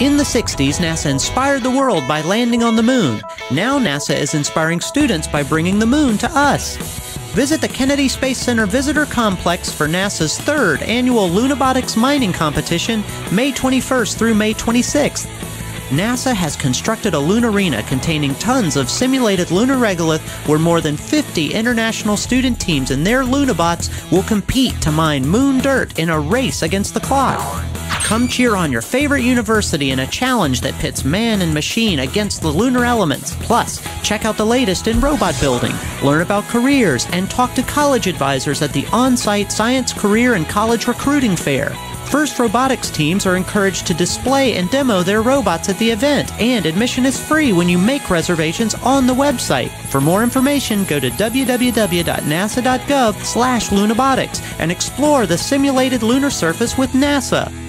In the 60s, NASA inspired the world by landing on the moon. Now, NASA is inspiring students by bringing the moon to us. Visit the Kennedy Space Center Visitor Complex for NASA's third annual Lunabotics Mining Competition, May 21st through May 26th. NASA has constructed a lunarena containing tons of simulated lunar regolith where more than 50 international student teams and their Lunabots will compete to mine moon dirt in a race against the clock. Come cheer on your favorite university in a challenge that pits man and machine against the lunar elements. Plus, check out the latest in robot building, learn about careers, and talk to college advisors at the on site Science Career and College Recruiting Fair. First robotics teams are encouraged to display and demo their robots at the event, and admission is free when you make reservations on the website. For more information, go to www.nasa.gov/lunabotics and explore the simulated lunar surface with NASA.